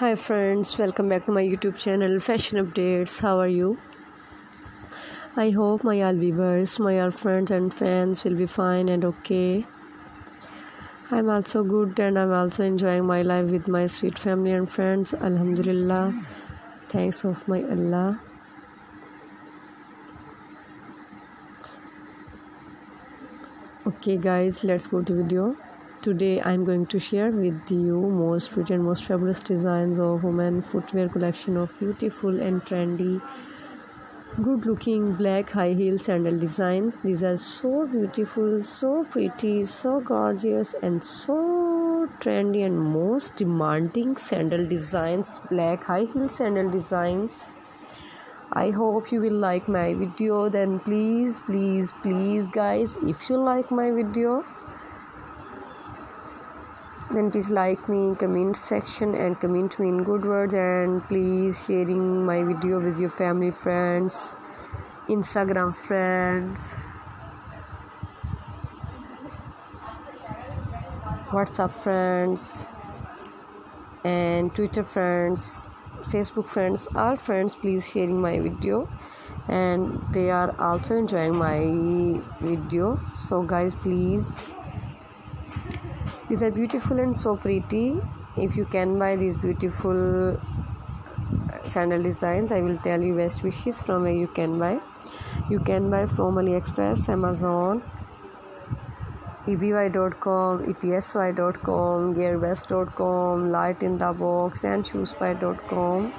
Hi friends, welcome back to my YouTube channel Fashion Updates. How are you? I hope my all viewers, my all friends and fans will be fine and okay. I'm also good and I'm also enjoying my life with my sweet family and friends. Alhamdulillah. Thanks of my Allah. Okay guys, let's go to video today i'm going to share with you most pretty and most fabulous designs of women footwear collection of beautiful and trendy good looking black high heel sandal designs. These are so beautiful so pretty so gorgeous and so trendy and most demanding sandal designs black high heel sandal designs. I hope you will like my video. Then please please please guys if you like my video then please like me comment section and comment me in good words and please sharing my video with your family friends instagram friends whatsapp friends and twitter friends facebook friends all friends please sharing my video. And they are also enjoying my video. So guys please these are beautiful and so pretty. If you can buy these beautiful uh, sandal designs i will tell you best wishes from where you can buy. You can buy from aliexpress amazon ebay.com etsy.com gearbest.com light in the box and shoespie.com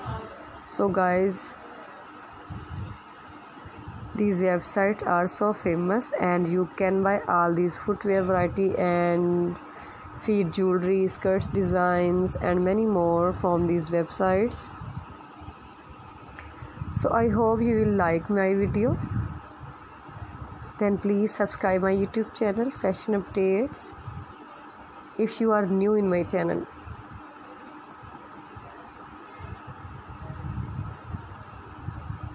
so guys these websites are so famous and you can buy all these footwear variety and feed jewelry, skirts designs, and many more from these websites. So I hope you will like my video. Then please subscribe my YouTube channel Fashion Updates if you are new in my channel.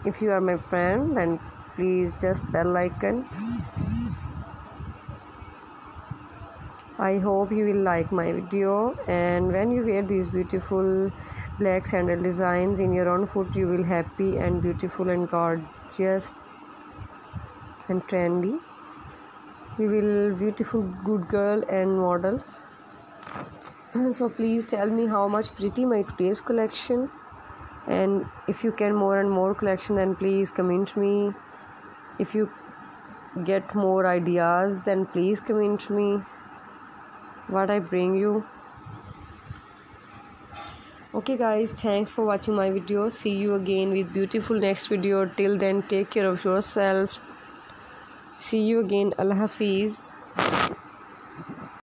If you are my friend, then please just bell icon i hope you will like my video. And when you wear these beautiful black sandal designs in your own foot you will happy and beautiful and gorgeous and trendy. You will beautiful good girl and model. So please tell me how much pretty my today's collection. And if you can more and more collection then please comment me. If you get more ideas then please comment me what I bring you. Okay guys thanks for watching my video. See you again with beautiful next video. Till then take care of yourself. See you again. Allah hafiz